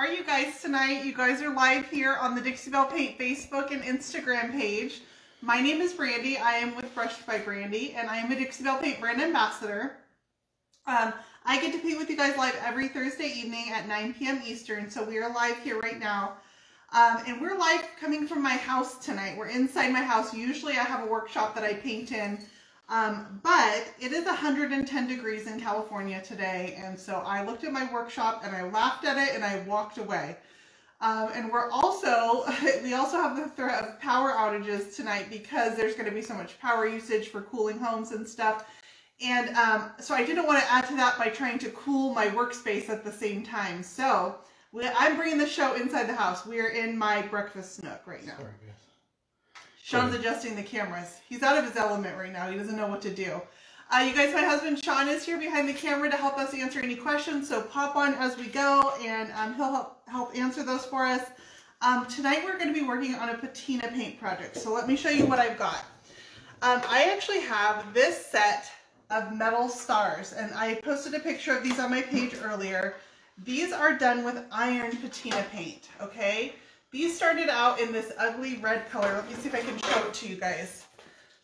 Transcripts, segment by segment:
are you guys tonight? You guys are live here on the Dixie Belle Paint Facebook and Instagram page. My name is Brandy. I am with Brushed by Brandy, and I am a Dixie Belle Paint brand ambassador. Um, I get to paint with you guys live every Thursday evening at 9 p.m. Eastern, so we are live here right now. Um, and we're live coming from my house tonight. We're inside my house. Usually I have a workshop that I paint in um, but it is 110 degrees in California today, and so I looked at my workshop and I laughed at it and I walked away. Um, and we're also, we also have the threat of power outages tonight because there's going to be so much power usage for cooling homes and stuff. And um, so I didn't want to add to that by trying to cool my workspace at the same time. So we, I'm bringing the show inside the house. We are in my breakfast nook right now. Sorry, Sean's adjusting the cameras. He's out of his element right now. He doesn't know what to do. Uh, you guys, my husband Sean is here behind the camera to help us answer any questions. So pop on as we go and um, he'll help, help answer those for us. Um, tonight we're going to be working on a patina paint project. So let me show you what I've got. Um, I actually have this set of metal stars and I posted a picture of these on my page earlier. These are done with iron patina paint, okay? These started out in this ugly red color. Let me see if I can show it to you guys.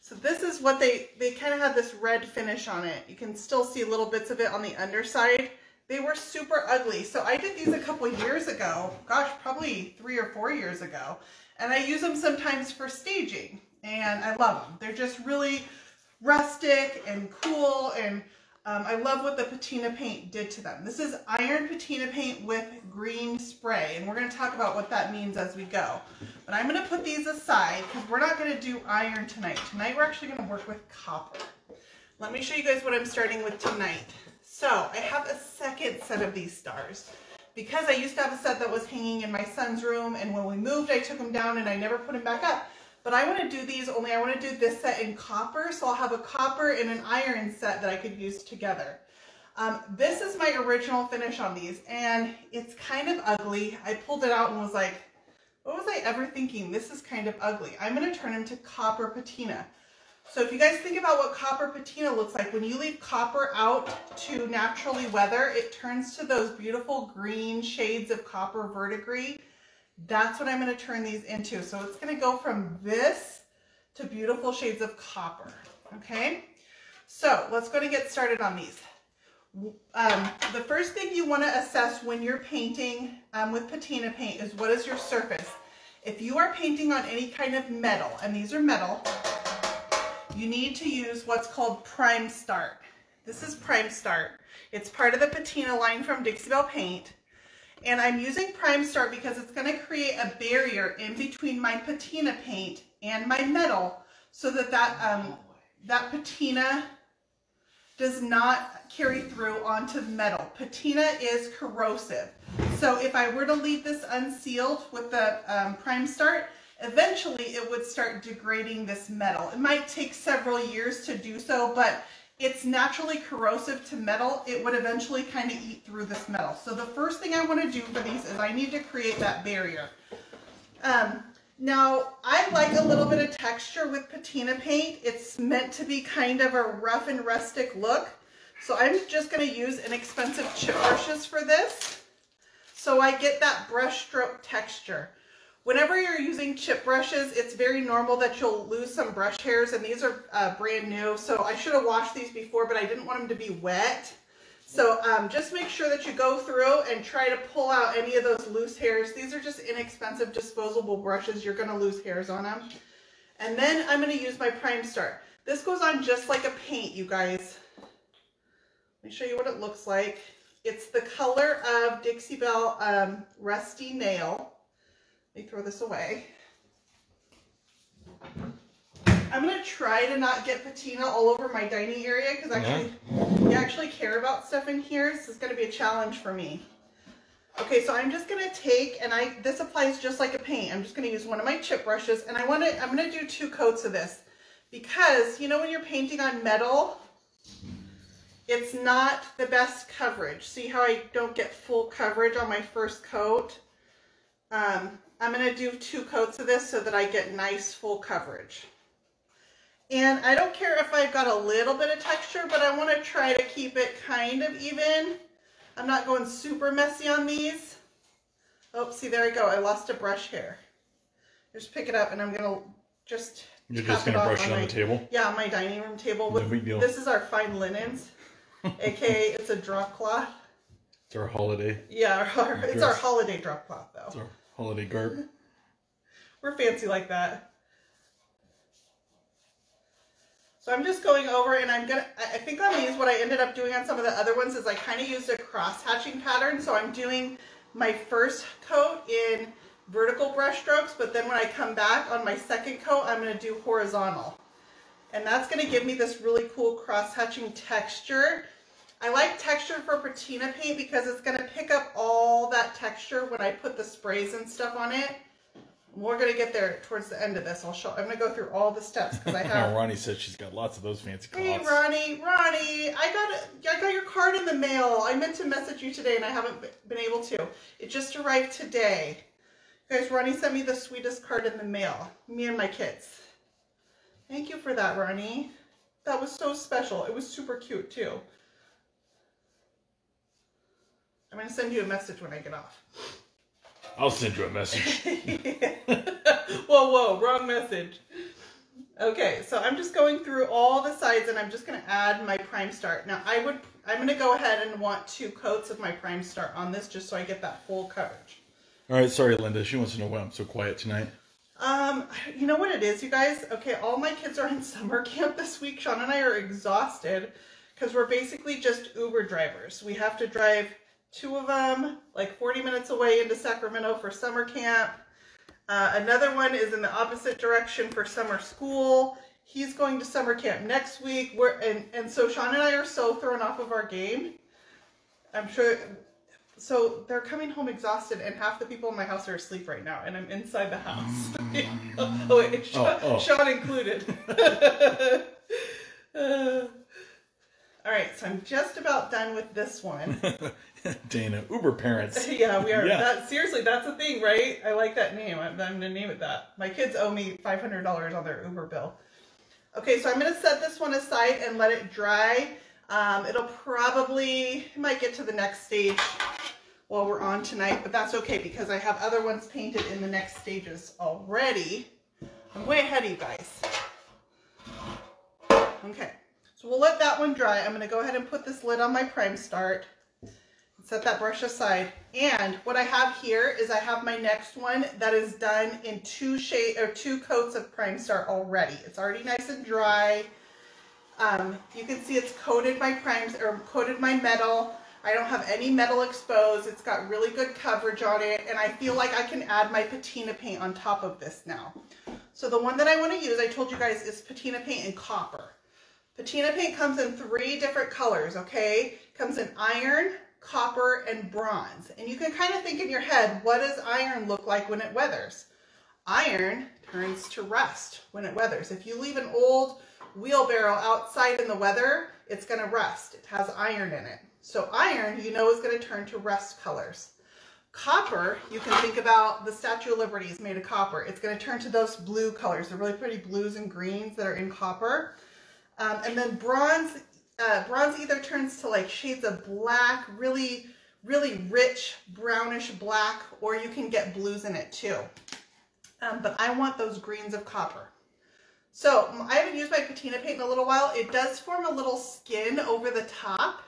So this is what they, they kind of had this red finish on it. You can still see little bits of it on the underside. They were super ugly. So I did these a couple years ago. Gosh, probably three or four years ago. And I use them sometimes for staging. And I love them. They're just really rustic and cool and um, I love what the patina paint did to them. This is iron patina paint with green spray, and we're going to talk about what that means as we go. But I'm going to put these aside because we're not going to do iron tonight. Tonight we're actually going to work with copper. Let me show you guys what I'm starting with tonight. So I have a second set of these stars. Because I used to have a set that was hanging in my son's room, and when we moved, I took them down and I never put them back up. But I want to do these, only I want to do this set in copper. So I'll have a copper and an iron set that I could use together. Um, this is my original finish on these and it's kind of ugly. I pulled it out and was like, what was I ever thinking? This is kind of ugly. I'm going to turn them to copper patina. So if you guys think about what copper patina looks like, when you leave copper out to naturally weather, it turns to those beautiful green shades of copper verdigris that's what I'm going to turn these into. So it's going to go from this to beautiful shades of copper. Okay, so let's go to get started on these. Um, the first thing you want to assess when you're painting um, with patina paint is what is your surface. If you are painting on any kind of metal, and these are metal, you need to use what's called Prime Start. This is Prime Start. It's part of the patina line from Dixie Belle Paint. And I'm using Prime Start because it's going to create a barrier in between my patina paint and my metal so that that, um, that patina does not carry through onto the metal. Patina is corrosive. So if I were to leave this unsealed with the um, Prime Start, eventually it would start degrading this metal. It might take several years to do so, but it's naturally corrosive to metal, it would eventually kind of eat through this metal. So the first thing I want to do for these is I need to create that barrier. Um, now, I like a little bit of texture with patina paint. It's meant to be kind of a rough and rustic look. So I'm just going to use inexpensive chip brushes for this. So I get that brush stroke texture. Whenever you're using chip brushes, it's very normal that you'll lose some brush hairs, and these are uh, brand new, so I should have washed these before, but I didn't want them to be wet. So um, just make sure that you go through and try to pull out any of those loose hairs. These are just inexpensive disposable brushes. You're going to lose hairs on them. And then I'm going to use my Prime Start. This goes on just like a paint, you guys. Let me show you what it looks like. It's the color of Dixie Belle um, Rusty Nail. Me throw this away. I'm going to try to not get patina all over my dining area because actually, yeah. you actually care about stuff in here. So it's going to be a challenge for me. Okay, so I'm just going to take, and I this applies just like a paint. I'm just going to use one of my chip brushes, and I want to, I'm going to do two coats of this because, you know, when you're painting on metal, it's not the best coverage. See how I don't get full coverage on my first coat? Um, I'm going to do two coats of this so that I get nice full coverage. And I don't care if I've got a little bit of texture, but I want to try to keep it kind of even. I'm not going super messy on these. Oh, see, there I go. I lost a brush hair. Just pick it up and I'm going to just You're just gonna off brush it on my- the table. Yeah, my dining room table. No big deal. This is our fine linens, aka it's a drop cloth. It's our holiday. Yeah, our, it's our holiday drop cloth though. Holiday garb. We're fancy like that. So I'm just going over and I'm gonna, I think on these, what I ended up doing on some of the other ones is I kind of used a cross hatching pattern. So I'm doing my first coat in vertical brush strokes, but then when I come back on my second coat, I'm gonna do horizontal. And that's gonna give me this really cool cross hatching texture. I like texture for patina paint because it's gonna pick up all that texture when I put the sprays and stuff on it. We're gonna get there towards the end of this. I'll show. I'm gonna go through all the steps because I have. Ronnie said she's got lots of those fancy Hey. Ronnie, Ronnie, I got I got your card in the mail. I meant to message you today and I haven't been able to. It just arrived today. Guys, Ronnie sent me the sweetest card in the mail. Me and my kids. Thank you for that, Ronnie. That was so special. It was super cute too. I'm gonna send you a message when I get off. I'll send you a message. whoa, whoa, wrong message. Okay, so I'm just going through all the sides and I'm just gonna add my Prime Start. Now I would, I'm gonna go ahead and want two coats of my Prime Start on this just so I get that full coverage. All right, sorry, Linda. She wants to know why I'm so quiet tonight. Um, you know what it is, you guys? Okay, all my kids are in summer camp this week. Sean and I are exhausted because we're basically just Uber drivers. We have to drive two of them like 40 minutes away into Sacramento for summer camp. Uh, another one is in the opposite direction for summer school. He's going to summer camp next week. We're and and so Sean and I are so thrown off of our game. I'm sure. So they're coming home exhausted, and half the people in my house are asleep right now, and I'm inside the house. oh, wait, Sean, oh. Sean included. Uh, all right, so I'm just about done with this one. Dana, Uber parents. yeah, we are. Yeah. That, seriously, that's a thing, right? I like that name. I'm, I'm gonna name it that. My kids owe me $500 on their Uber bill. Okay, so I'm gonna set this one aside and let it dry. Um, it'll probably, it might get to the next stage while we're on tonight, but that's okay because I have other ones painted in the next stages already. I'm way ahead of you guys. Okay, so we'll let that one dry. I'm gonna go ahead and put this lid on my Prime Start set that brush aside. And what I have here is I have my next one that is done in two shade or two coats of Prime Start already. It's already nice and dry. Um, you can see it's coated my primes or coated my metal. I don't have any metal exposed. It's got really good coverage on it. And I feel like I can add my patina paint on top of this now. So the one that I want to use, I told you guys, is patina paint in copper. Patina paint comes in three different colors, okay? Comes in iron, copper, and bronze. And you can kind of think in your head, what does iron look like when it weathers? Iron turns to rust when it weathers. If you leave an old wheelbarrow outside in the weather, it's going to rust. It has iron in it. So iron, you know, is going to turn to rust colors. Copper, you can think about the Statue of Liberty is made of copper. It's going to turn to those blue colors, the really pretty blues and greens that are in copper. Um, and then bronze, uh, bronze either turns to like shades of black, really, really rich brownish black, or you can get blues in it too. Um, but I want those greens of copper. So I haven't used my patina paint in a little while. It does form a little skin over the top.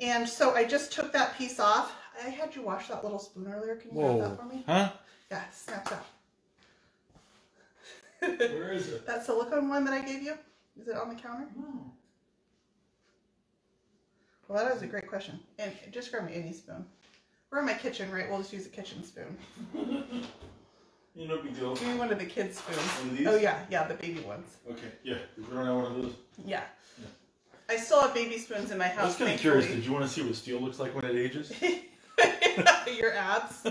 And so I just took that piece off. I had you wash that little spoon earlier. Can you grab that for me? Huh? Yeah, snaps out. Where is it? that silicone one that I gave you, is it on the counter? No. Well, that was a great question. And just grab me any spoon. We're in my kitchen, right? We'll just use a kitchen spoon. You no big deal. Give me one of the kids' spoons. One of these? Oh yeah, yeah, the baby ones. Okay, yeah. We don't have one of those. Yeah. I still have baby spoons in my house. I was kind of curious. Did you want to see what steel looks like when it ages? your abs,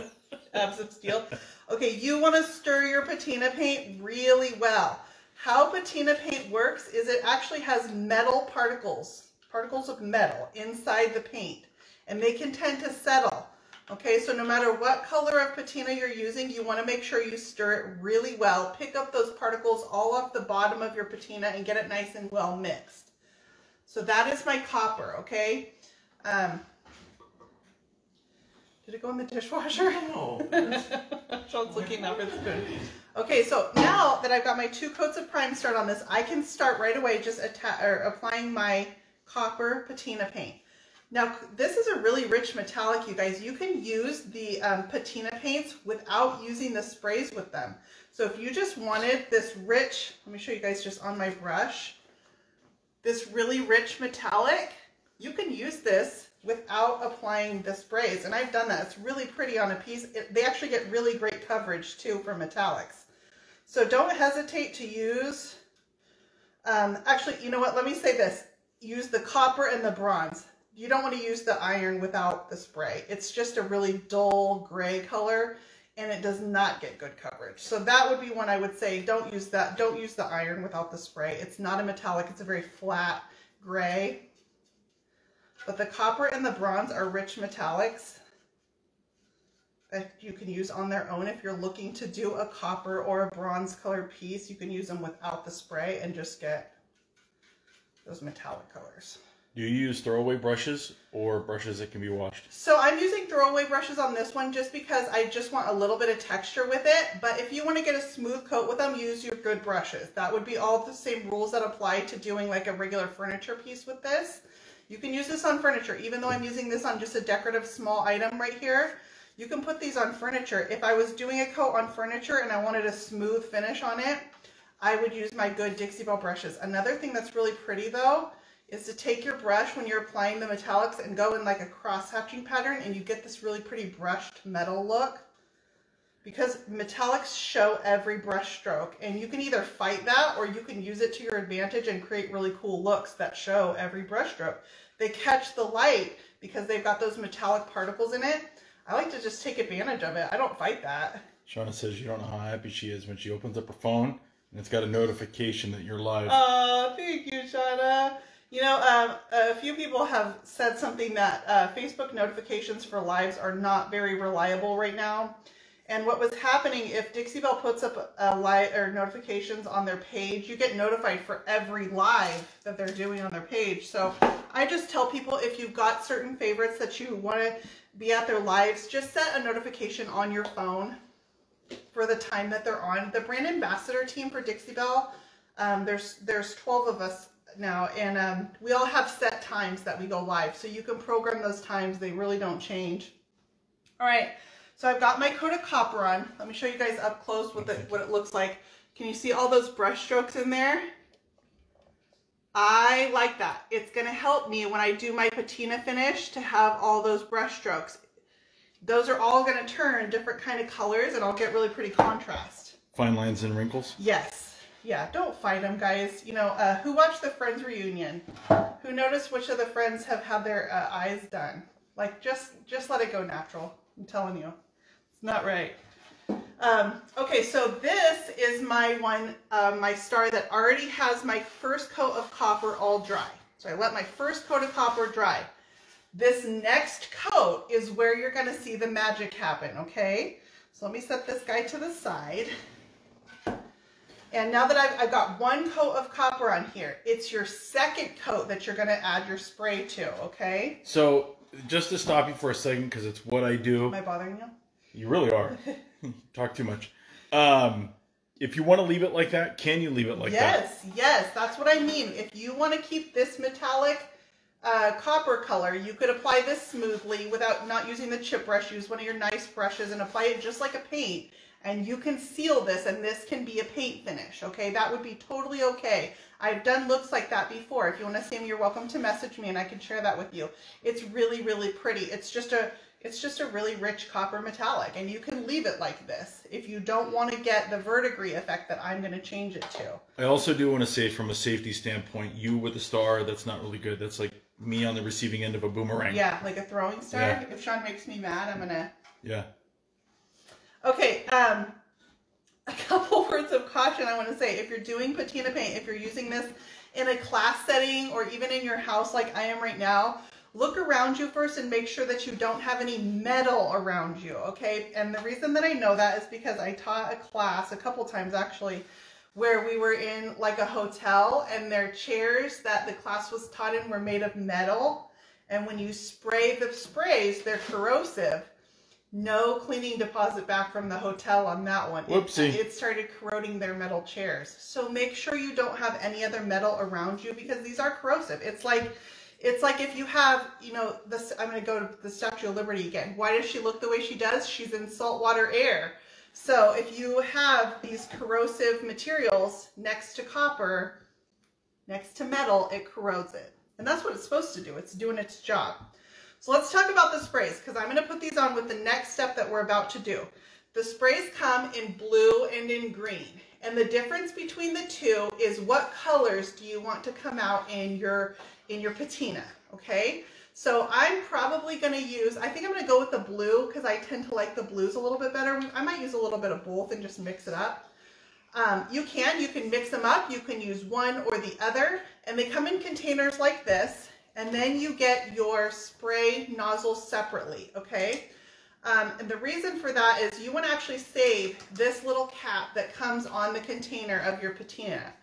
abs of steel. Okay, you want to stir your patina paint really well. How patina paint works is it actually has metal particles, particles of metal inside the paint, and they can tend to settle. Okay, so no matter what color of patina you're using, you want to make sure you stir it really well. Pick up those particles all off the bottom of your patina and get it nice and well mixed. So that is my copper, okay? Um, did it go in the dishwasher? No. Sean's looking for the spoon. Okay, so now that I've got my two coats of prime start on this, I can start right away just or applying my copper patina paint. Now, this is a really rich metallic, you guys. You can use the um, patina paints without using the sprays with them. So if you just wanted this rich, let me show you guys just on my brush, this really rich metallic, you can use this without applying the sprays. And I've done that. It's really pretty on a piece. It, they actually get really great coverage too for metallics. So don't hesitate to use, um, actually, you know what? Let me say this. Use the copper and the bronze. You don't want to use the iron without the spray. It's just a really dull gray color and it does not get good coverage. So that would be one I would say, don't use that. Don't use the iron without the spray. It's not a metallic. It's a very flat gray. But the copper and the bronze are rich metallics that you can use on their own. If you're looking to do a copper or a bronze color piece, you can use them without the spray and just get those metallic colors. Do you use throwaway brushes or brushes that can be washed? So I'm using throwaway brushes on this one just because I just want a little bit of texture with it. But if you want to get a smooth coat with them, use your good brushes. That would be all the same rules that apply to doing like a regular furniture piece with this. You can use this on furniture, even though I'm using this on just a decorative small item right here. You can put these on furniture. If I was doing a coat on furniture and I wanted a smooth finish on it, I would use my good Dixie Belle brushes. Another thing that's really pretty though, is to take your brush when you're applying the metallics and go in like a cross-hatching pattern and you get this really pretty brushed metal look. Because metallics show every brush stroke and you can either fight that or you can use it to your advantage and create really cool looks that show every brush stroke. They catch the light because they've got those metallic particles in it. I like to just take advantage of it. I don't fight that. Shauna says you don't know how happy she is when she opens up her phone and it's got a notification that you're live. Oh, thank you, Shauna. You know, um, a few people have said something that uh, Facebook notifications for lives are not very reliable right now. And what was happening, if Dixie Belle puts up a live or notifications on their page, you get notified for every live that they're doing on their page. So I just tell people if you've got certain favorites that you want to be at their lives, just set a notification on your phone for the time that they're on. The brand ambassador team for Dixie Belle, um, there's there's 12 of us now, and um, we all have set times that we go live. So you can program those times. They really don't change. All right. So I've got my coat of copper on. Let me show you guys up close what, the, what it looks like. Can you see all those brush strokes in there? I like that. It's going to help me when I do my patina finish to have all those brush strokes. Those are all going to turn different kind of colors and I'll get really pretty contrast. Fine lines and wrinkles? Yes. Yeah, don't fight them, guys. You know, uh, who watched the Friends reunion? Who noticed which of the friends have had their uh, eyes done? Like, just, just let it go natural. I'm telling you. It's not right. Um, okay, so this is my one, uh, my star that already has my first coat of copper all dry. So I let my first coat of copper dry. This next coat is where you're going to see the magic happen, okay? So let me set this guy to the side. And now that I've, I've got one coat of copper on here, it's your second coat that you're going to add your spray to, okay? So just to stop you for a second, because it's what I do. Am I bothering you? You really are. Talk too much. Um, if you want to leave it like that, can you leave it like yes, that? Yes, yes, that's what I mean. If you want to keep this metallic uh, copper color, you could apply this smoothly without not using the chip brush. Use one of your nice brushes and apply it just like a paint. And you can seal this and this can be a paint finish, okay? That would be totally okay. I've done looks like that before. If you want to see me, you're welcome to message me and I can share that with you. It's really, really pretty. It's just a it's just a really rich copper metallic and you can leave it like this if you don't want to get the verdigris effect that I'm going to change it to. I also do want to say from a safety standpoint, you with a star, that's not really good. That's like me on the receiving end of a boomerang. Yeah, like a throwing star. Yeah. If Sean makes me mad, I'm going to... Yeah. Okay, um, a couple words of caution I want to say. If you're doing patina paint, if you're using this in a class setting or even in your house like I am right now, look around you first and make sure that you don't have any metal around you, okay? And the reason that I know that is because I taught a class a couple times actually where we were in like a hotel and their chairs that the class was taught in were made of metal. And when you spray the sprays, they're corrosive. No cleaning deposit back from the hotel on that one. Whoopsie. It, it started corroding their metal chairs. So make sure you don't have any other metal around you because these are corrosive. It's like it's like if you have, you know, this I'm going to go to the Statue of Liberty again. Why does she look the way she does? She's in saltwater air. So if you have these corrosive materials next to copper, next to metal, it corrodes it. And that's what it's supposed to do. It's doing its job. So let's talk about the sprays because I'm going to put these on with the next step that we're about to do. The sprays come in blue and in green. And the difference between the two is what colors do you want to come out in your, in your patina, okay? So I'm probably going to use, I think I'm going to go with the blue because I tend to like the blues a little bit better. I might use a little bit of both and just mix it up. Um, you can, you can mix them up. You can use one or the other. And they come in containers like this. And then you get your spray nozzle separately, okay? Um, and the reason for that is you want to actually save this little cap that comes on the container of your patina.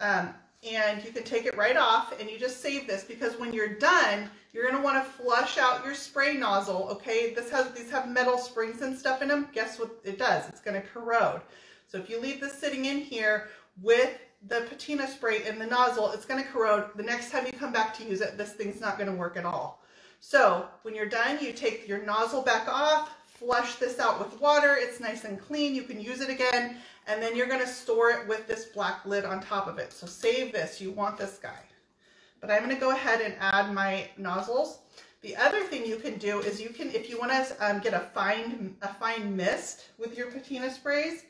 Um, and you can take it right off and you just save this because when you're done, you're going to want to flush out your spray nozzle, okay? This has These have metal springs and stuff in them. Guess what it does? It's going to corrode. So if you leave this sitting in here with the patina spray in the nozzle, it's going to corrode. The next time you come back to use it, this thing's not going to work at all. So when you're done, you take your nozzle back off, flush this out with water. It's nice and clean. You can use it again. And then you're going to store it with this black lid on top of it. So save this. You want this guy. But I'm going to go ahead and add my nozzles. The other thing you can do is you can, if you want to um, get a fine, a fine mist with your patina sprays,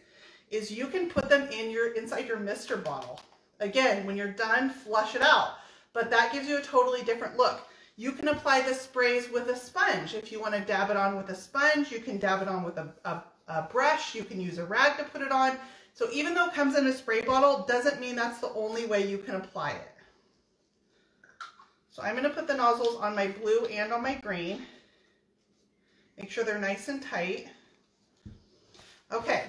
is you can put them in your inside your mister bottle. Again, when you're done, flush it out. But that gives you a totally different look. You can apply the sprays with a sponge. If you want to dab it on with a sponge, you can dab it on with a, a, a brush. You can use a rag to put it on. So even though it comes in a spray bottle, doesn't mean that's the only way you can apply it. So I'm going to put the nozzles on my blue and on my green. Make sure they're nice and tight. Okay,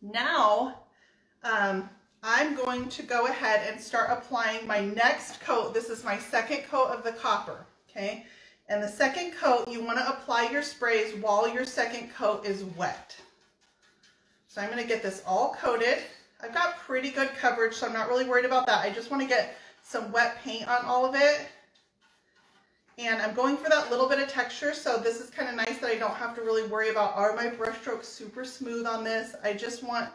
now, um, I'm going to go ahead and start applying my next coat. This is my second coat of the copper, okay? And the second coat, you want to apply your sprays while your second coat is wet. So I'm going to get this all coated. I've got pretty good coverage, so I'm not really worried about that. I just want to get some wet paint on all of it. And I'm going for that little bit of texture, so this is kind of nice that I don't have to really worry about are my brush strokes super smooth on this. I just want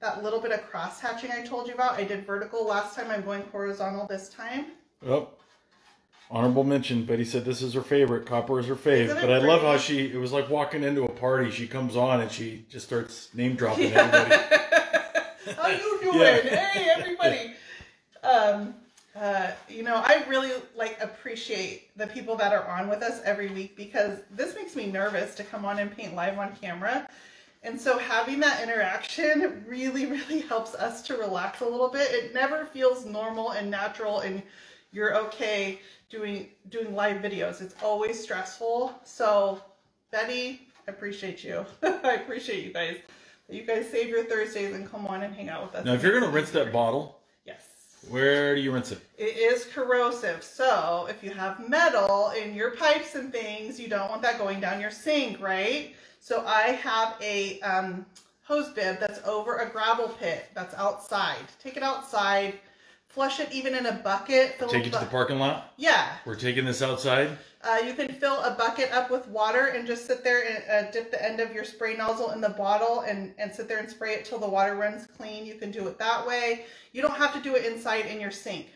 that little bit of cross hatching I told you about. I did vertical last time, I'm going horizontal this time. Oh, honorable mention. Betty said this is her favorite. Copper is her fave. But I love how she, it was like walking into a party. She comes on and she just starts name dropping yeah. everybody. how you doing? Yeah. Hey, everybody. Um, uh, you know, I really like appreciate the people that are on with us every week because this makes me nervous to come on and paint live on camera. And so having that interaction really, really helps us to relax a little bit. It never feels normal and natural and you're okay doing doing live videos. It's always stressful. So Betty, I appreciate you. I appreciate you guys. You guys save your Thursdays and come on and hang out with us. Now, if you're going to rinse that bottle, yes. where do you rinse it? It is corrosive. So if you have metal in your pipes and things, you don't want that going down your sink, right? So I have a um, hose bib that's over a gravel pit that's outside. Take it outside, flush it even in a bucket. Take it to the parking lot? Yeah. We're taking this outside? Uh, you can fill a bucket up with water and just sit there and uh, dip the end of your spray nozzle in the bottle and, and sit there and spray it till the water runs clean. You can do it that way. You don't have to do it inside in your sink.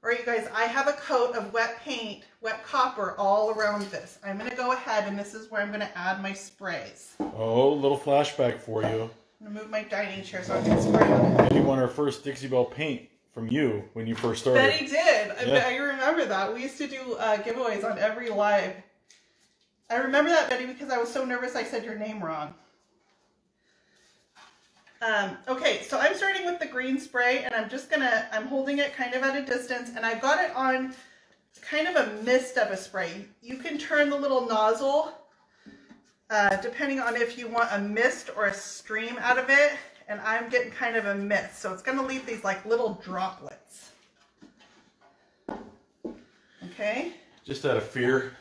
All right, you guys, I have a coat of wet paint, wet copper all around this. I'm going to go ahead and this is where I'm going to add my sprays. Oh, little flashback for you. I'm to move my dining chair so I can spray on it. You won our first Dixie Belle paint from you when you first started. Betty did. Yeah. I, I remember that. We used to do uh, giveaways on every live. I remember that, Betty, because I was so nervous I said your name wrong. Um, okay, so I'm starting with the green spray and I'm just gonna, I'm holding it kind of at a distance and I've got it on kind of a mist of a spray. You can turn the little nozzle uh, depending on if you want a mist or a stream out of it and I'm getting kind of a mist. So it's going to leave these like little droplets. Okay. Just out of fear.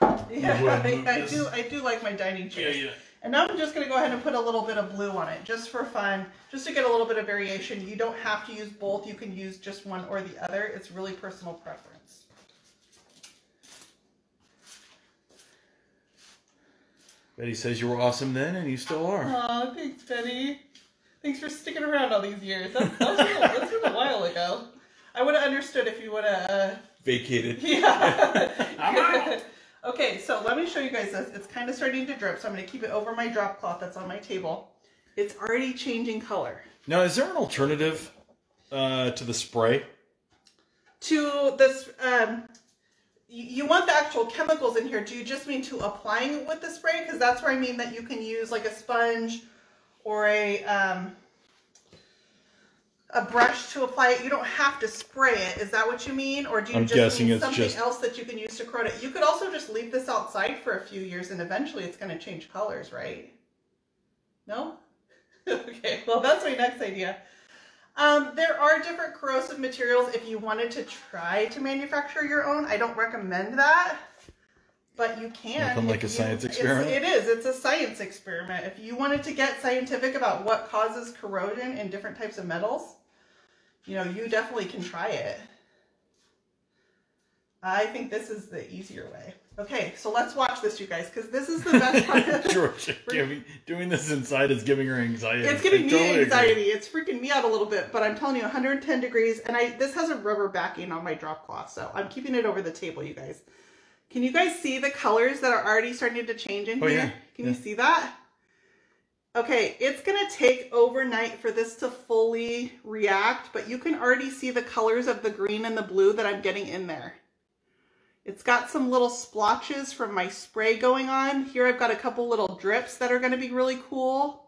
Yeah, I, I do. I do like my dining chairs. yeah. And now I'm just going to go ahead and put a little bit of blue on it, just for fun, just to get a little bit of variation. You don't have to use both. You can use just one or the other. It's really personal preference. Betty says you were awesome then, and you still are. Aw, thanks, Betty. Thanks for sticking around all these years. That's, that was, a- that's been a while ago. I would have understood if you would have. Uh, Vacated. yeah. I'm out. okay, so let me show you guys this. It's kind of starting to drip, so I'm going to keep it over my drop cloth that's on my table. It's already changing color. Now, is there an alternative uh, to the spray? To this, um, you, want the actual chemicals in here. Do you just mean to applying it with the spray? Because that's where I mean that you can use like a sponge or a um, a brush to apply it. You don't have to spray it. Is that what you mean, or do you I'm just mean something just- else that you can use to corrode it? You could also just leave this outside for a few years, and eventually it's going to change colors, right? No. okay. Well, that's my next idea. Um, there are different corrosive materials if you wanted to try to manufacture your own. I don't recommend that, but you can. Nothing like a you- science experiment? It is. It's a science experiment. If you wanted to get scientific about what causes corrosion in different types of metals, you know, you definitely can try it. I think this is the easier way. Okay, so let's watch this, you guys, because this is the best part. George, giving, doing this inside is giving her anxiety. It's giving I me totally agree. anxiety. It's freaking me out a little bit, but I'm telling you, 110 degrees, and I this has a rubber backing on my drop cloth, so I'm keeping it over the table, you guys. Can you guys see the colors that are already starting to change in Oh, here? yeah, Can yeah. you see that? Okay, it's gonna take overnight for this to fully react, but you can already see the colors of the green and the blue that I'm getting in there. It's got some little splotches from my spray going on. Here I've got a couple little drips that are gonna be really cool.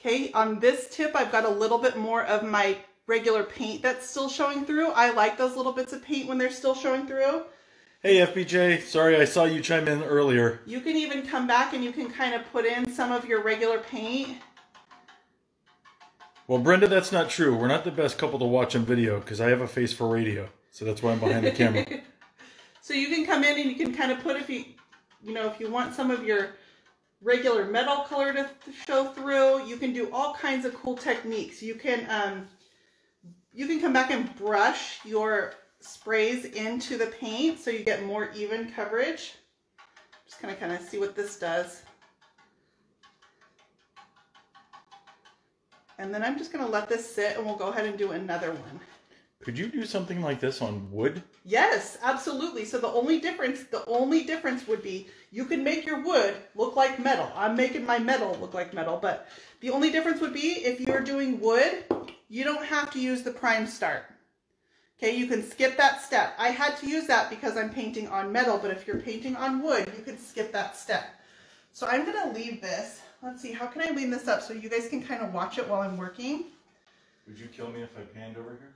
Okay, on this tip, I've got a little bit more of my regular paint that's still showing through. I like those little bits of paint when they're still showing through. Hey, FBJ, sorry I saw you chime in earlier. You can even come back and you can kind of put in some of your regular paint. Well, Brenda, that's not true. We're not the best couple to watch on video because I have a face for radio. So that's why I'm behind the camera. So you can come in and you can kind of put if you, you know, if you want some of your regular metal color to show through, you can do all kinds of cool techniques. You can, um, you can come back and brush your sprays into the paint so you get more even coverage. Just kind of kind of see what this does. And then I'm just going to let this sit and we'll go ahead and do another one. Could you do something like this on wood? Yes, absolutely. So the only difference, the only difference would be you can make your wood look like metal. I'm making my metal look like metal, but the only difference would be if you're doing wood, you don't have to use the prime start. Okay, you can skip that step. I had to use that because I'm painting on metal, but if you're painting on wood, you can skip that step. So I'm gonna leave this. Let's see, how can I lean this up so you guys can kind of watch it while I'm working? Would you kill me if I panned over here?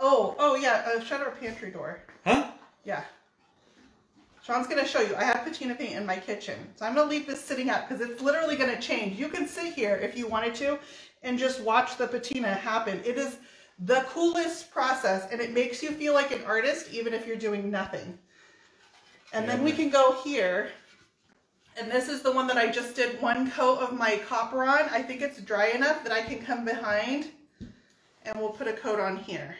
Oh, oh yeah, uh, shut our pantry door. Huh? Yeah. Sean's gonna show you. I have patina paint in my kitchen. So I'm gonna leave this sitting up because it's literally gonna change. You can sit here if you wanted to and just watch the patina happen. It is the coolest process and it makes you feel like an artist even if you're doing nothing. And then we can go here. And this is the one that I just did one coat of my copper on. I think it's dry enough that I can come behind and we'll put a coat on here.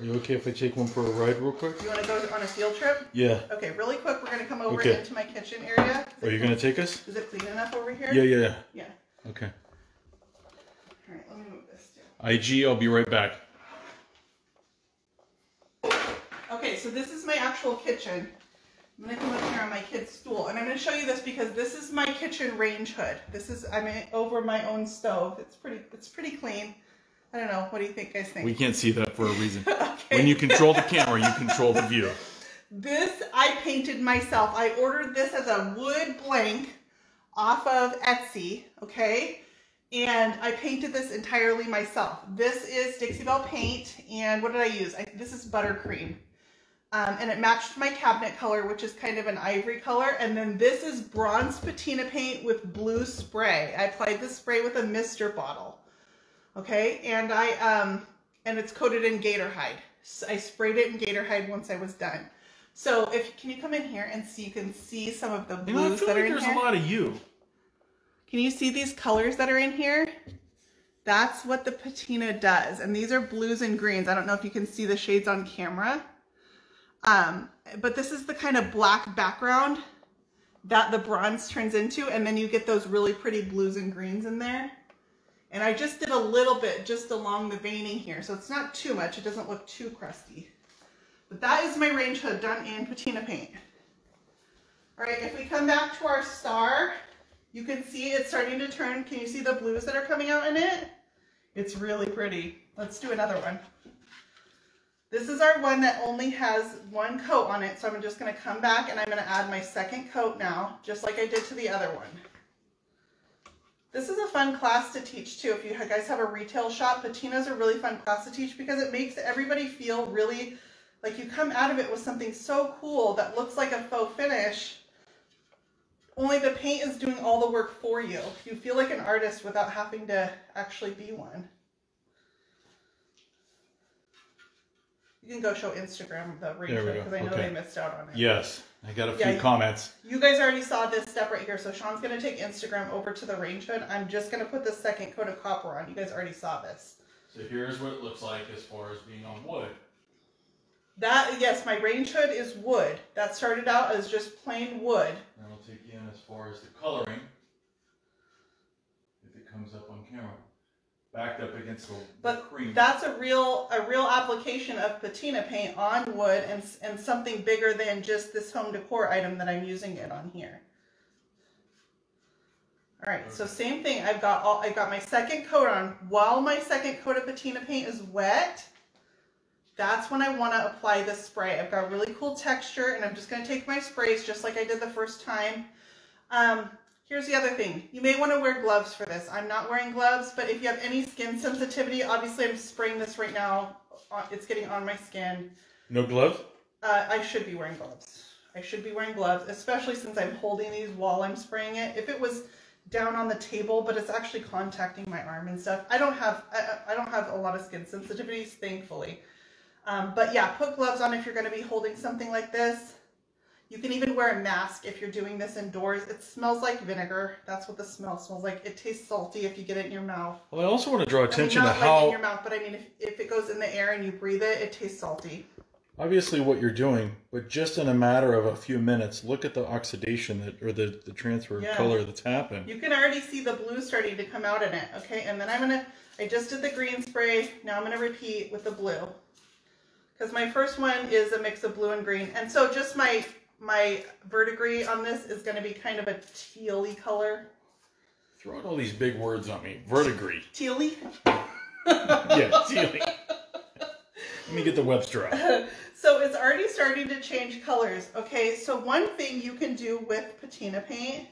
Are you okay if I take one for a ride real quick? You wanna go on a field trip? Yeah. Okay, really quick, we're gonna come over Okay. into my kitchen area. Are you gonna take us? Is it clean enough over here? Yeah, yeah, yeah. Yeah. Okay. All right, let me move this too. IG, I'll be right back. Okay, so this is my actual kitchen. I'm gonna come up here on my kid's stool, and I'm gonna show you this because this is my kitchen range hood. This is I'm in, over my own stove. It's pretty. It's pretty clean. I don't know. What do you think, guys? Think? We can't see that for a reason. okay. When you control the camera, you control the view. This I painted myself. I ordered this as a wood blank off of Etsy, okay? And I painted this entirely myself. This is Dixie Belle paint, and what did I use? I, this is buttercream. Um, and it matched my cabinet color, which is kind of an ivory color. And then this is bronze patina paint with blue spray. I applied the spray with a mister bottle. Okay, and I um and it's coated in gator hide. S- I sprayed it in gator hide once I was done. So if can you come in here and see you can see some of the blues you know, I feel that like are in there's here. a lot of you. Can you see these colors that are in here? That's what the patina does. And these are blues and greens. I don't know if you can see the shades on camera. Um, but this is the kind of black background that the bronze turns into. And then you get those really pretty blues and greens in there. And I just did a little bit just along the veining here. So it's not too much. It doesn't look too crusty. But that is my range hood done in patina paint. All right, if we come back to our star, you can see it's starting to turn. Can you see the blues that are coming out in it? It's really pretty. Let's do another one. This is our one that only has one coat on it. So I'm just gonna come back and I'm gonna add my second coat now, just like I did to the other one. This is a fun class to teach too. If you guys have a retail shop, patina's a really fun class to teach because it makes everybody feel really like you come out of it with something so cool that looks like a faux finish only the paint is doing all the work for you. You feel like an artist without having to actually be one. You can go show Instagram the ratio because I know Okay. they missed out on it. Yes, I got a few Yeah, comments. You guys already saw this step right here. So Sean's going to take Instagram over to the range hood. I'm just going to put the second coat of copper on. You guys already saw this. So here's what it looks like as far as being on wood. That, yes, my range hood is wood. That started out as just plain wood. And I'll take you in as far as the coloring. If it comes up on camera. Backed up against the, the Buttercream. That's a real a real application of patina paint on wood and and something bigger than just this home decor item that I'm using it on here. All right, so same thing. I've got all I've got my second coat on. While my second coat of patina paint is wet, that's when I want to apply the spray. I've got really cool texture, and I'm just going to take my sprays just like I did the first time. Um, Here's the other thing. You may want to wear gloves for this. I'm not wearing gloves, but if you have any skin sensitivity, obviously I'm spraying this right now. Uh, It's getting on my skin. no gloves? Uh, I should be wearing gloves. I should be wearing gloves, especially since I'm holding these while I'm spraying it. If it was down on the table, but it's actually contacting my arm and stuff. I don't have I, I don't have a lot of skin sensitivities, thankfully. Um, but yeah, put gloves on if you're going to be holding something like this. You can even wear a mask if you're doing this indoors. It smells like vinegar. That's what the smell smells like. It tastes salty if you get it in your mouth. Well, I also want to draw attention I mean, to not like in your mouth, but I mean, if, if it goes in the air and you breathe it, it tastes salty. obviously what you're doing, but just in a matter of a few minutes, look at the oxidation that or the, the transfer Yeah. of color that's happened. You can already see the blue starting to come out in it, okay? And then I'm gonna, I just did the green spray, now I'm gonna repeat with the blue. Because my first one is a mix of blue and green. And so just my, my verdigris on this is gonna be kind of a tealy color. Throw out all these big words on me. Verdigris. Tealy? yeah, tealing. Let me get the Webster out. So it's already starting to change colors. Okay, so one thing you can do with patina paint,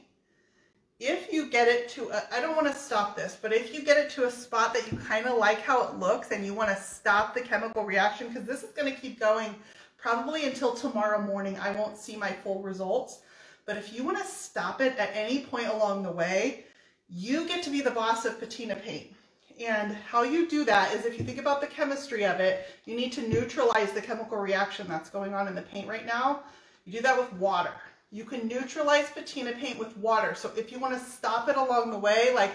if you get it to, a, I don't want to stop this, but if you get it to a spot that you kind of like how it looks and you want to stop the chemical reaction, because this is going to keep going probably until tomorrow morning, I won't see my full results. But if you want to stop it at any point along the way, you get to be the boss of patina paint. And how you do that is if you think about the chemistry of it, you need to neutralize the chemical reaction that's going on in the paint right now. You do that with water. You can neutralize patina paint with water. So if you want to stop it along the way, like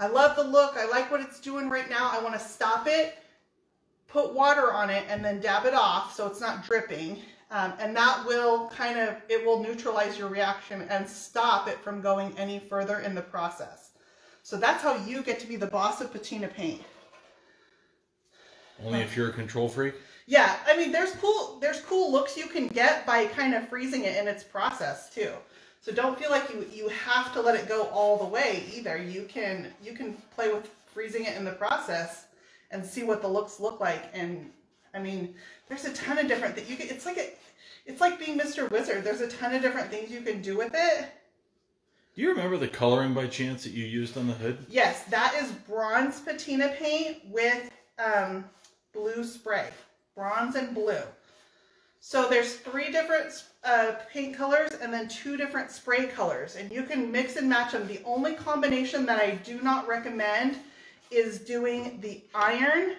I love the look, I like what it's doing right now, I want to stop it, put water on it and then dab it off so it's not dripping. Um, and that will kind of, it will neutralize your reaction and stop it from going any further in the process. So that's how you get to be the boss of patina paint. Only if you're a control freak. Yeah, I mean, there's cool, there's cool looks you can get by kind of freezing it in its process too. So don't feel like you you have to let it go all the way either. You can you can play with freezing it in the process and see what the looks look like. And I mean, there's a ton of different things. You can, it's like a, it's like being Mr. Wizard. There's a ton of different things you can do with it. Do you remember the coloring by chance that you used on the hood? Yes, that is bronze patina paint with um, blue spray. Bronze and blue. So there's three different uh, paint colors and then two different spray colors. And you can mix and match them. The only combination that I do not recommend is doing the iron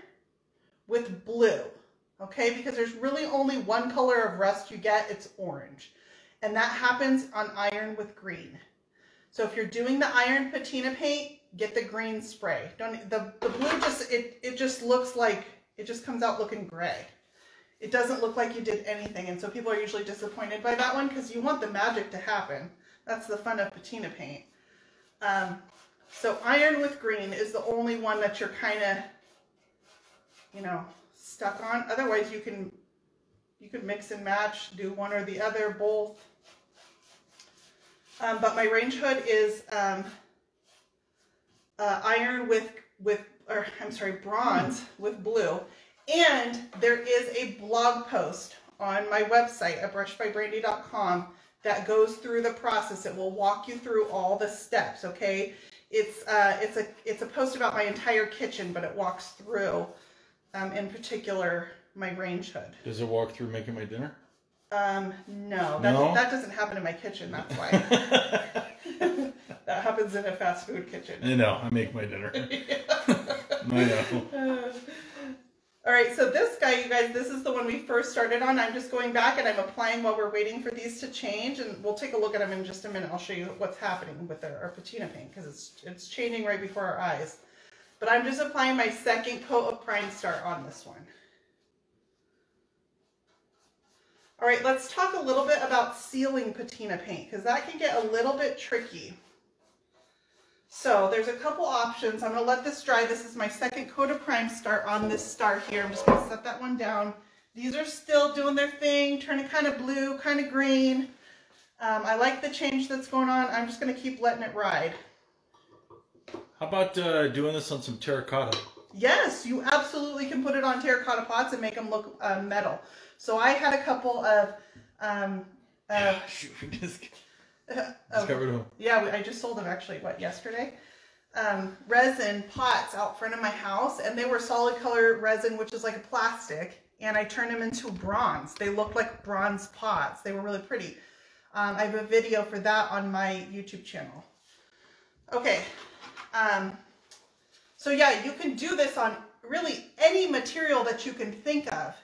with blue. okay? Because there's really only one color of rust you get, it's orange. And that happens on iron with green. So if you're doing the iron patina paint, get the green spray. Don't the, the blue just it it just looks like it just comes out looking gray. It doesn't look like you did anything. And so people are usually disappointed by that one because you want the magic to happen. That's the fun of patina paint. Um, so iron with green is the only one that you're kind of, you know, stuck on. Otherwise you can, you could mix and match, do one or the other, both. Um, but my range hood is um, uh, iron with, with, or I'm sorry, bronze with blue. And there is a blog post on my website at brushedbybrandy.com that goes through the process. It will walk you through all the steps, okay? It's, uh, it's, a, it's a post about my entire kitchen, but it walks through, um, in particular, my range hood. Does it walk through making my dinner? Um, no, that, No? that doesn't happen in my kitchen, that's why. that happens in a fast food kitchen. I know. I make my dinner. I know. All right, so this guy, you guys, this is the one we first started on. I'm just going back and I'm applying while we're waiting for these to change, and we'll take a look at them in just a minute. I'll show you what's happening with our, our patina paint because it's it's changing right before our eyes. But I'm just applying my second coat of Prime Start on this one. All right, let's talk a little bit about sealing patina paint because that can get a little bit tricky. So there's a couple options. I'm gonna let this dry. This is my second coat of Prime start on this star here. I'm just gonna set that one down. These are still doing their thing, turning kind of blue, kind of green. Um, I like the change that's going on. I'm just gonna keep letting it ride. How about uh, doing this on some terracotta? Yes, you absolutely can put it on terracotta pots and make them look uh, metal. So I had a couple of, um, uh, Shoot, we just, of- got rid of them. Yeah, we- I just sold them actually, what, yesterday? Um, resin pots out front of my house, and they were solid color resin, which is like a plastic, and I turned them into bronze. They looked like bronze pots. They were really pretty. Um, I have a video for that on my YouTube channel. Okay, um, so yeah, you can do this on really any material that you can think of.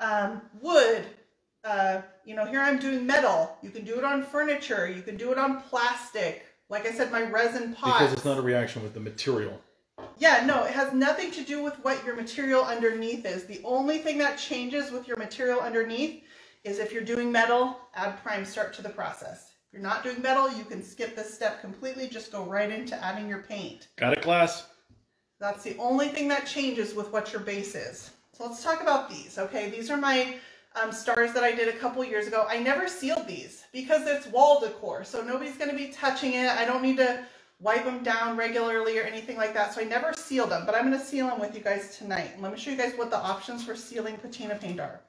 Um, wood, uh, you know, here I'm doing metal. You can do it on furniture. You can do it on plastic. Like I said, my resin pots. Because it's not a reaction with the material. Yeah, no, it has nothing to do with what your material underneath is. The only thing that changes with your material underneath is if you're doing metal, add prime start to the process. If you're not doing metal, you can skip this step completely. Just go right into adding your paint. Got it, class? That's the only thing that changes with what your base is. So let's talk about these, okay? These are my um, stars that I did a couple years ago. I never sealed these because it's wall decor, so nobody's gonna be touching it. I don't need to wipe them down regularly or anything like that, so I never sealed them, but I'm gonna seal them with you guys tonight. Let me show you guys what the options for sealing patina paint are.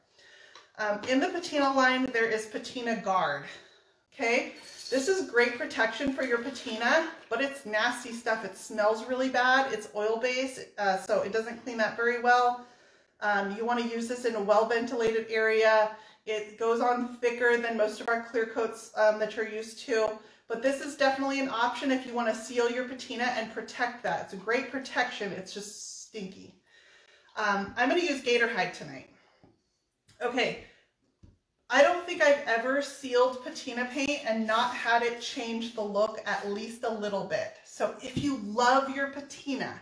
Um, in the patina line, there is patina guard, okay? This is great protection for your patina, but it's nasty stuff. It smells really bad. It's oil-based, uh, so it doesn't clean that very well. Um, you want to use this in a well-ventilated area. It goes on thicker than most of our clear coats um, that you're used to, but this is definitely an option if you want to seal your patina and protect that. It's a great protection. It's just stinky. Um, I'm going to use gator hide tonight. Okay, I don't think I've ever sealed patina paint and not had it change the look at least a little bit. So if you love your patina,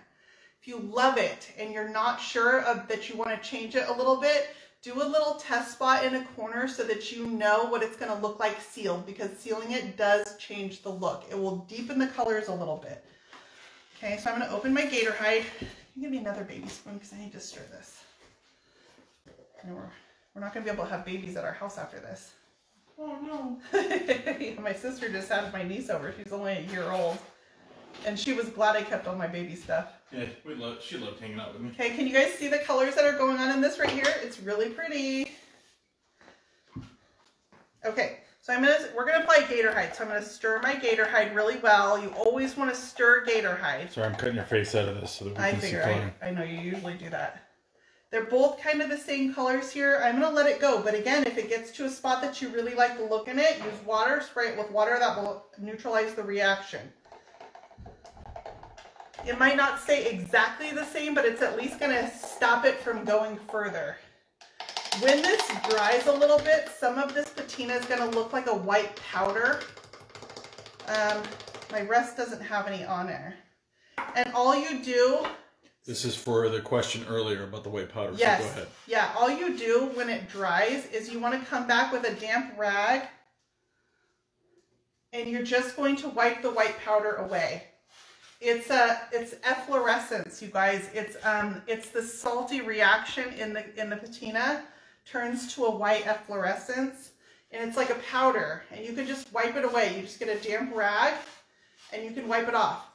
if you love it and you're not sure of that you want to change it a little bit, do a little test spot in a corner so that you know what it's going to look like sealed because sealing it does change the look. It will deepen the colors a little bit. Okay, so I'm going to open my gator hide. You give me another baby spoon because I need to stir this. And we're, we're not going to be able to have babies at our house after this. Oh, no. Yeah, my sister just had my niece over. She's only a year old. And she was glad I kept all my baby stuff. Yeah, we love, she loved hanging out with me. Okay, can you guys see the colors that are going on in this right here? It's really pretty. Okay, so I'm gonna, we're gonna apply gator hide. So I'm gonna stir my gator hide really well. You always wanna stir gator hide. Sorry, I'm cutting your face out of this so that we I can see color. I, I know you usually do that. They're both kind of the same colors here. I'm gonna let it go, but again, if it gets to a spot that you really like the look in it, use water, spray it with water, that will neutralize the reaction. It might not stay exactly the same, but it's at least gonna stop it from going further. When this dries a little bit, some of this patina is gonna look like a white powder. Um, my rest doesn't have any on there. And all you do this is for the question earlier about the white powder. Yes. So go ahead. Yeah. All you do when it dries is you want to come back with a damp rag and you're just going to wipe the white powder away. It's a it's efflorescence, you guys. It's um it's the salty reaction in the in the patina turns to a white efflorescence and it's like a powder and you can just wipe it away. You just get a damp rag and you can wipe it off.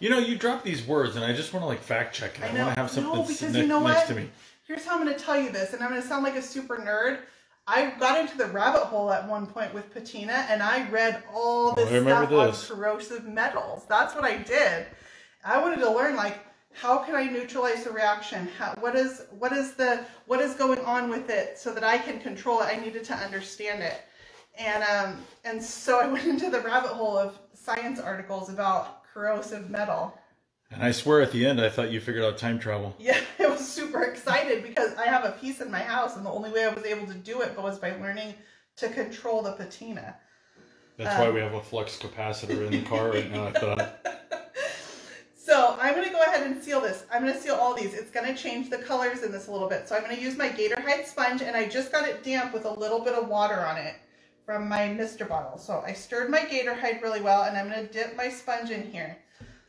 You know, you drop these words, and I just want to like fact check it. I, I want to have something no, because ne- you know next to me. Here's how I'm going to tell you this, and I'm going to sound like a super nerd. I got into the rabbit hole at one point with patina, and I read all this oh, stuff this. on corrosive metals. That's what I did. I wanted to learn like how can I neutralize the reaction? How, what is what is the what is going on with it so that I can control it? I needed to understand it, and um and so I went into the rabbit hole of science articles about corrosive metal. And I swear at the end, I thought you figured out time travel. Yeah, I was super excited because I have a piece in my house, and the only way I was able to do it was by learning to control the patina. That's um, why we have a flux capacitor in the car right now, I thought. So I'm going to go ahead and seal this. I'm going to seal all these. It's going to change the colors in this a little bit. So I'm going to use my Gator Hide sponge, and I just got it damp with a little bit of water on it from my mister bottle. So I stirred my Gator Hide really well and I'm going to dip my sponge in here.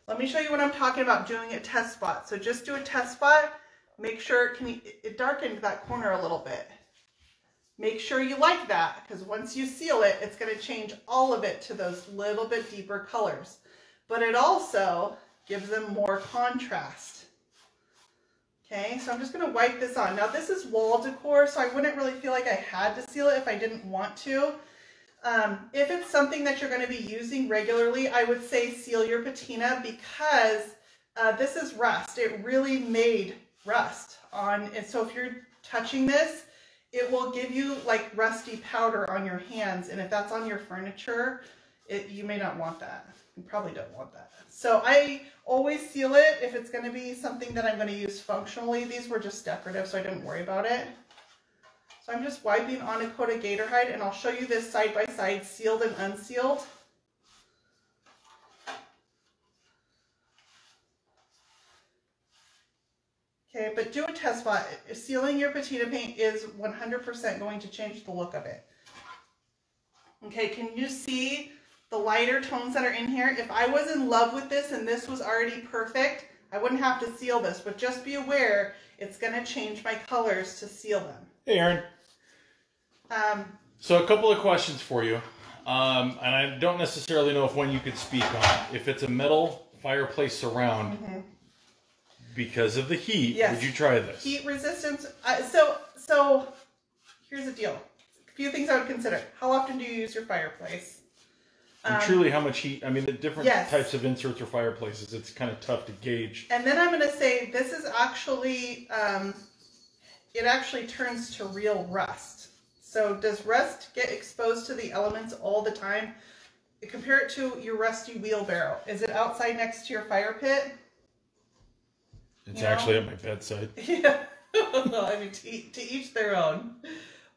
Let me show you what I'm talking about doing a test spot. So just do a test spot. Make sure it, can, it darkened that corner a little bit. Make sure you like that because once you seal it, it's going to change all of it to those little bit deeper colors. But it also gives them more contrast. Okay, so I'm just going to wipe this on. Now this is wall decor, so I wouldn't really feel like I had to seal it if I didn't want to. Um, if it's something that you're going to be using regularly, I would say seal your patina because uh, this is rust. It really made rust on it. So if you're touching this, it will give you like rusty powder on your hands. And if that's on your furniture, it, you may not want that. You probably don't want that. So I always seal it if it's going to be something that I'm going to use functionally. These were just decorative, so I didn't worry about it. So I'm just wiping on a coat of gator hide, and I'll show you this side by side, sealed and unsealed. Okay, but do a test spot. Sealing your patina paint is 100% going to change the look of it. Okay, can you see the lighter tones that are in here. If I was in love with this and this was already perfect, I wouldn't have to seal this, but just be aware it's going to change my colors to seal them. Hey, Erin. Um, so a couple of questions for you. Um, and I don't necessarily know if one you could speak on. If it's a metal fireplace surround, mm -hmm. because of the heat, yes. would you try this? Heat resistance. Uh, so, so here's the deal. A few things I would consider. How often do you use your fireplace? And um, truly, how much heat? I mean, the different yes. types of inserts or fireplaces, it's kind of tough to gauge. And then I'm going to say this is actually, um, it actually turns to real rust. So does rust get exposed to the elements all the time? Compare it to your rusty wheelbarrow. Is it outside next to your fire pit? It's you actually know? at my bedside. Yeah. I mean, to, to each their own.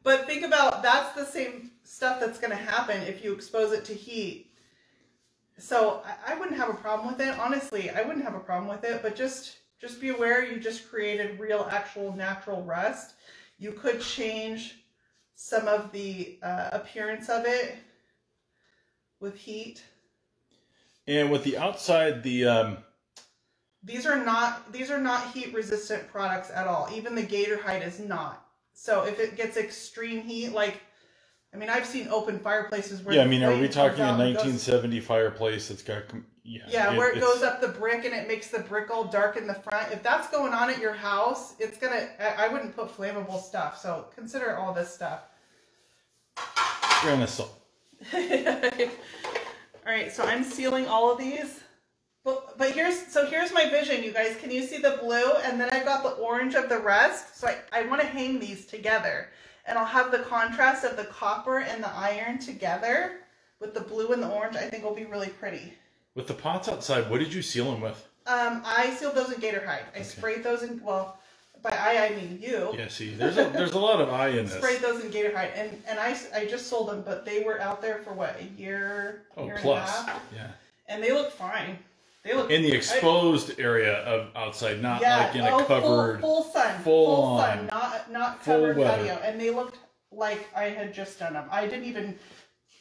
But think about that's the same stuff that's going to happen if you expose it to heat. So I, I wouldn't have a problem with it. Honestly, I wouldn't have a problem with it, but just just be aware you just created real, actual, natural rust. You could change some of the uh, appearance of it with heat. And with the outside, the um... these are not these are not heat resistant products at all. Even the gator hide is not. So if it gets extreme heat, like, I mean, I've seen open fireplaces where. Yeah, I mean, are we talking a 1970 goes, fireplace that's got. Yeah, yeah it, where it goes up the brick and it makes the brick all dark in the front. If that's going on at your house, it's gonna. I, I wouldn't put flammable stuff. So consider all this stuff. Salt. all right, so I'm sealing all of these. But, but here's, so here's my vision, you guys. Can you see the blue? And then I've got the orange of the rest. So I, I want to hang these together. And I'll have the contrast of the copper and the iron together with the blue and the orange. I think will be really pretty. With the pots outside, what did you seal them with? Um, I sealed those in gator hide. I okay. sprayed those in, well, by I I mean you. Yeah, see, there's a there's a lot of I in this. Sprayed those in Gator Hide, and and I, I just sold them, but they were out there for what a year, Oh, year plus, and a half, yeah. and they look fine. They look In the I- exposed area of outside, not yeah, like in a oh, covered. full, full sun, full sun, on, not not covered weather. patio, and they looked like I had just done them. I didn't even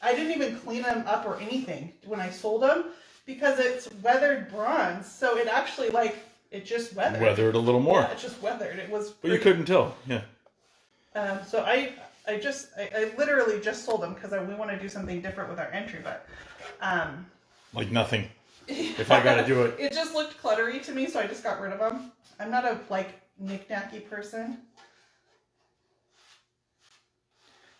I didn't even clean them up or anything when I sold them because it's weathered bronze, so it actually like it just weathered. Weathered a little more, Yeah, it just weathered. It was. but you couldn't tell. Yeah. Um, so I, I just, I, I literally just sold them because we want to do something different with our entry, but, um, Like nothing. If I gotta do it. it just looked cluttery to me, so I just got rid of them. I'm not a like knick-knacky person.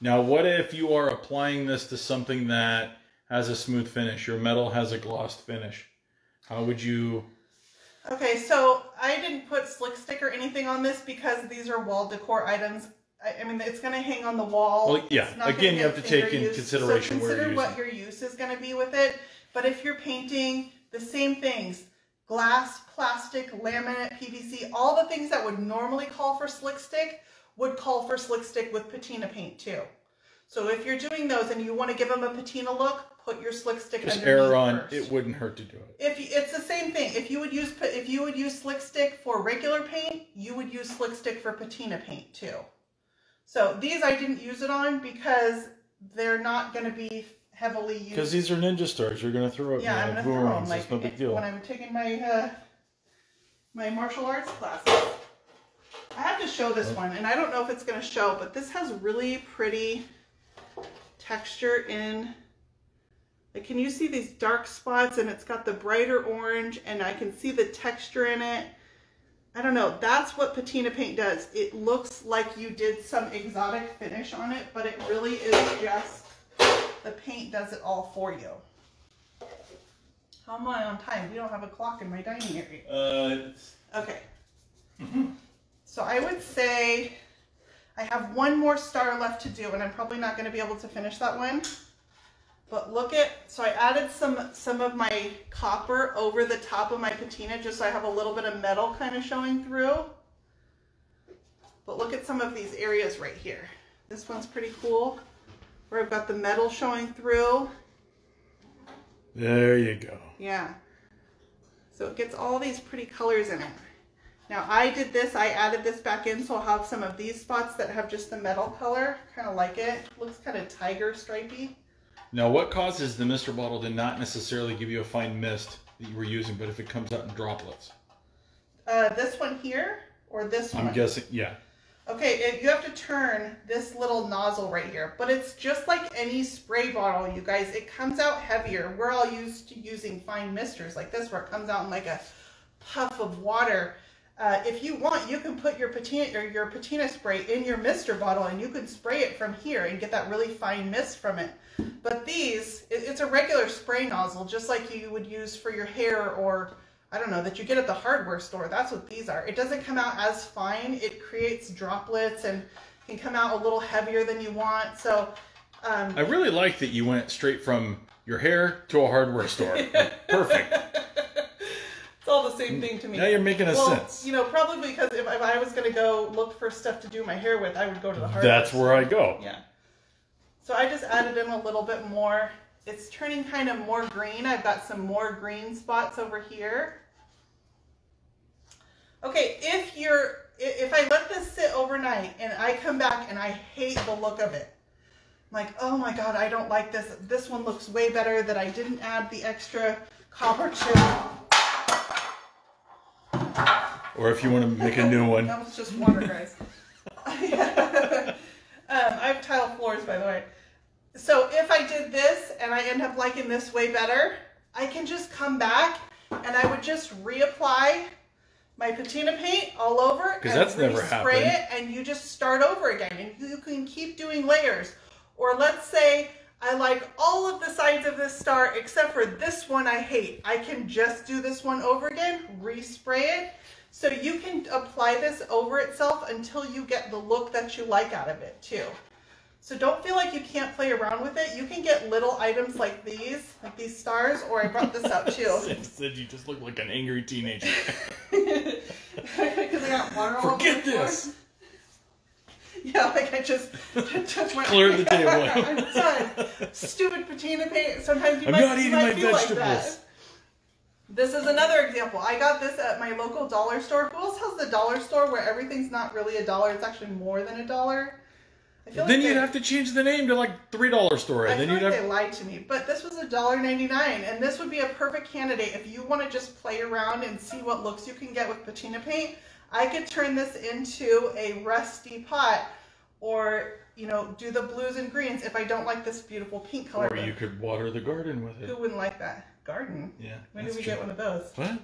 Now, what if you are applying this to something that has a smooth finish? Your metal has a glossed finish. How would you? Okay, so I didn't put slick stick or anything on this because these are wall decor items. I, I mean, it's going to hang on the wall. Well, yeah, It's not gonna again, you have to take in use. consideration so consider what your use is going to be with it. But if you're painting the same things, glass, plastic, laminate, PVC, all the things that would normally call for slick stick would call for slick stick with patina paint too. So if you're doing those and you want to give them a patina look, put your slick stick Just err on. first. It wouldn't hurt to do it. If you, it's the same thing, if you would use if you would use slick stick for regular paint, you would use slick stick for patina paint too. So these I didn't use it on because they're not going to be heavily used. Because these are ninja stars. You're gonna throw it. yeah, I'm to throw them Boomerangs. like It's no big deal. when I'm taking my uh, my martial arts classes. I have to show this one, and I don't know if it's going to show, but this has really pretty texture in. Like, can you see these dark spots? And it's got the brighter orange, and I can see the texture in it. I don't know. That's what patina paint does. It looks like you did some exotic finish on it, but it really is just the paint does it all for you. How am I on time? We don't have a clock in my dining area. Uh, Okay. So I would say I have one more star left to do, and I'm probably not going to be able to finish that one. But look at, so I added some some of my copper over the top of my patina just so I have a little bit of metal kind of showing through. But look at some of these areas right here. This one's pretty cool, where I've got the metal showing through. there you go. Yeah. So it gets all these pretty colors in it. Now I did this, I added this back in, so I'll have some of these spots that have just the metal color. Kind of like it. Looks kind of tiger stripey. Now, what causes the mister bottle to not necessarily give you a fine mist that you were using, but if it comes out in droplets? Uh, this one here, or this one? I'm guessing, yeah. Okay, you have to turn this little nozzle right here, but it's just like any spray bottle, you guys. It comes out heavier. We're all used to using fine misters like this, where it comes out in like a puff of water. Uh, if you want, you can put your patina or your patina spray in your mister bottle, and you can spray it from here and get that really fine mist from it. But these, it, it's a regular spray nozzle, just like you would use for your hair or I don't know, that you get at the hardware store. That's what these are. It doesn't come out as fine. It creates droplets and can come out a little heavier than you want. So, um, I really like that you went straight from your hair to a hardware store. Perfect. it's all the same thing to me. Now you're making a well, sense. You know, probably because if, if I was going to go look for stuff to do my hair with, I would go to the hardware That's where I go. Yeah. So I just added in a little bit more. It's turning kind of more green. I've got some more green spots over here. Okay, if you're, if I let this sit overnight and I come back and I hate the look of it, I'm like, oh my God, I don't like this. This one looks way better that I didn't add the extra copper chip. Or if you want to make a new one. That was just water, guys. um, I have tile floors, by the way. So if I did this and I end up liking this way better, I can just come back and I would just reapply my patina paint all over and that's never happened. it and you just start over again and you can keep doing layers. Or let's say I like all of the sides of this star except for this one I hate. I can just do this one over again, respray it. So you can apply this over itself until you get the look that you like out of it too. So don't feel like you can't play around with it. You can get little items like these, like these stars, or I brought this out too. Sid said you just look like an angry teenager. Because I got water all Forget over floor. this. Yeah, like I just touched my Clear the table. I'm done. Stupid patina paint. Sometimes you I'm might, not eating might my feel like vegetables. that. This is another example. I got this at my local dollar store. Who else has the dollar store where everything's not really a dollar? It's actually more than a dollar. Then like you'd they- have to change the name to like three dollar store. I then you'd like have they lied to me, but this was a dollar ninety nine, and this would be a perfect candidate if you want to just play around and see what looks you can get with patina paint. I could turn this into a rusty pot, or you know, do the blues and greens if I don't like this beautiful pink color. or you could water the garden with it. Who wouldn't like that garden? Yeah. When did we true. get one of those? What?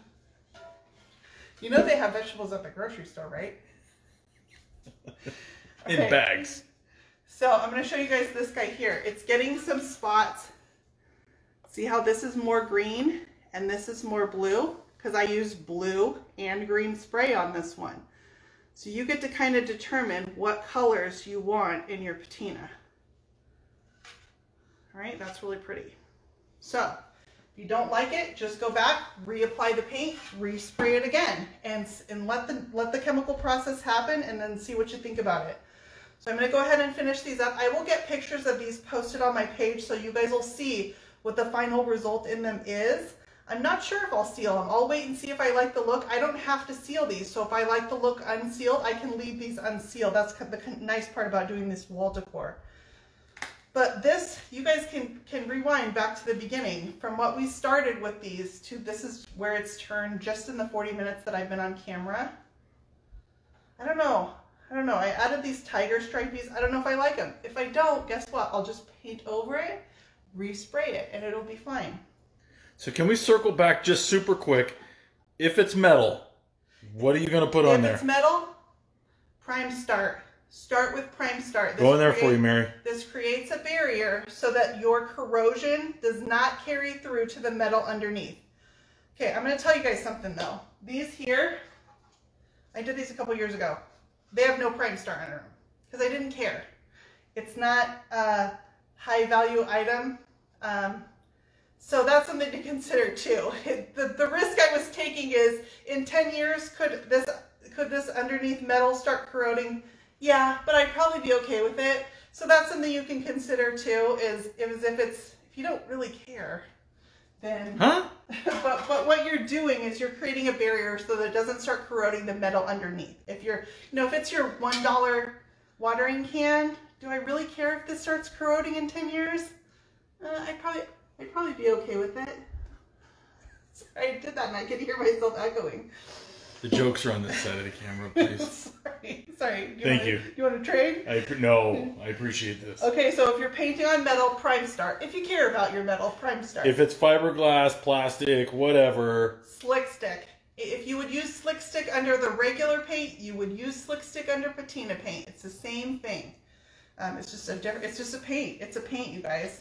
You know they have vegetables at the grocery store, right? In bags. So I'm going to show you guys this guy here. It's getting some spots. See how this is more green and this is more blue? Because I use blue and green spray on this one. So you get to kind of determine what colors you want in your patina. All right, that's really pretty. So if you don't like it, just go back, reapply the paint, respray it again, and, and let, the, let the chemical process happen and then see what you think about it. So I'm going to go ahead and finish these up. I will get pictures of these posted on my page so you guys will see what the final result in them is. I'm not sure if I'll seal them. I'll wait and see if I like the look. I don't have to seal these, so if I like the look unsealed, I can leave these unsealed. That's the nice part about doing this wall decor. But this, you guys can, can rewind back to the beginning. From what we started with these to this is where it's turned just in the 40 minutes that I've been on camera. I don't know. I don't know. I added these tiger stripies. I don't know if I like them. If I don't, guess what? I'll just paint over it, respray it, and it'll be fine. So can we circle back just super quick? If it's metal, what are you gonna put if on there? If it's metal, prime start. Start with prime start. This Go in there for you, Mary. This creates a barrier so that your corrosion does not carry through to the metal underneath. Okay, I'm going to tell you guys something though. These here, I did these a couple years ago. They have no prime start under them because I didn't care. It's not a high value item. Um, so that's something to consider too. the, the risk I was taking is in 10 years, could this, could this underneath metal start corroding? Yeah, but I'd probably be okay with it. So that's something you can consider too, is, is if it's, if you don't really care, then, Huh? but, but what you're doing is you're creating a barrier so that it doesn't start corroding the metal underneath. If you're, you know, if it's your $1 watering can, do I really care if this starts corroding in 10 years? Uh, I'd probably, I'd probably be okay with it. Sorry, I did that and I could hear myself echoing. The jokes are on this side of the camera, please. sorry, sorry. Do Thank wanna, you. You want to trade? I no, I appreciate this. Okay, so if you're painting on metal, prime start. If you care about your metal, prime start. If it's fiberglass, plastic, whatever, Slick stick. If you would use slick stick under the regular paint, you would use slick stick under patina paint. It's the same thing. Um, it's just a different. It's just a paint. It's a paint, you guys.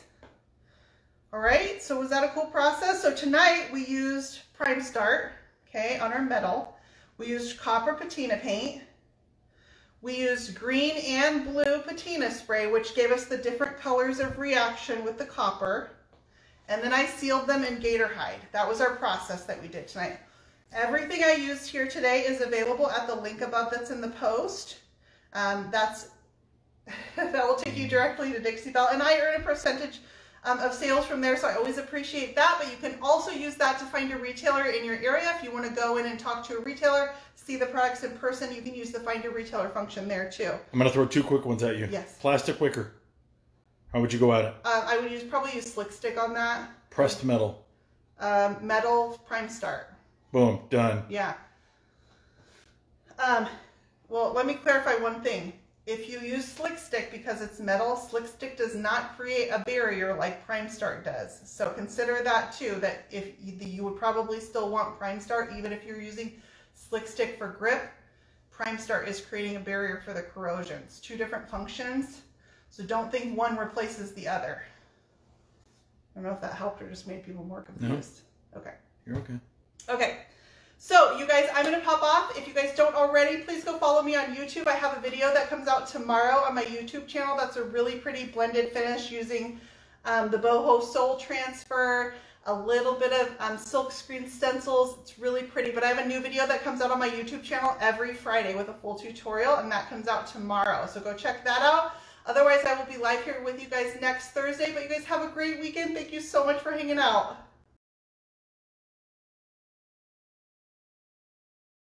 All right. So was that a cool process? So tonight we used Prime Start, okay, on our metal. We used copper patina paint. We used green and blue patina spray, which gave us the different colors of reaction with the copper. And then I sealed them in gator hide. That was our process that we did tonight. Everything I used here today is available at the link above that's in the post. Um, that's that will take you directly to Dixie Belle, and I earn a percentage um, of sales from there, so I always appreciate that. But you can also use that to find a retailer in your area. If you want to go in and talk to a retailer, see the products in person, you can use the find a retailer function there too. I'm gonna throw two quick ones at you. Yes. Plastic wicker. How would you go at it? Uh, I would use probably use slick stick on that. Pressed metal. Um, metal prime start. Boom. Done. Yeah. Um, well, let me clarify one thing. If you use slick stick because it's metal, slick stick does not create a barrier like Prime Start does. So consider that too, that if you, you would probably still want Prime Start even if you're using slick stick for grip, Prime Start is creating a barrier for the corrosion. It's two different functions. So don't think one replaces the other. I don't know if that helped or just made people more confused. Okay. You're okay. Okay. So, you guys, I'm going to pop off. If you guys don't already, please go follow me on YouTube. I have a video that comes out tomorrow on my YouTube channel. That's a really pretty blended finish using um, the boho soul transfer, a little bit of um, silk screen stencils. It's really pretty, but I have a new video that comes out on my YouTube channel every Friday with a full tutorial, and that comes out tomorrow. So go check that out. Otherwise, I will be live here with you guys next Thursday, but you guys have a great weekend. Thank you so much for hanging out.